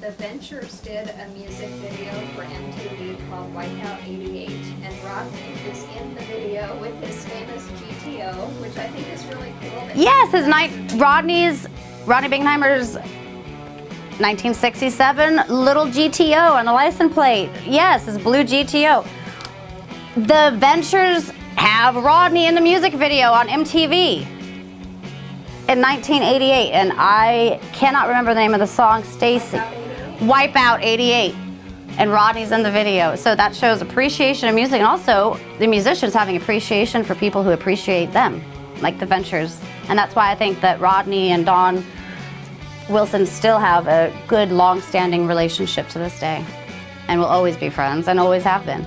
the Ventures did a music video for MTV called Wipeout 88, and Rodney is in the video with his famous GTO, which I think is really cool. Yes, his night Rodney's Rodney Bingenheimer's 1967 little GTO on the license plate. Yes, his blue GTO. The Ventures have Rodney in the music video on MTV in 1988, and I cannot remember the name of the song. Staci, Wipeout 88, and Rodney's in the video. So that shows appreciation of music, and also the musicians having appreciation for people who appreciate them, like the Ventures. And that's why I think that Rodney and Don Wilson still have a good, long-standing relationship to this day, and will always be friends, and always have been.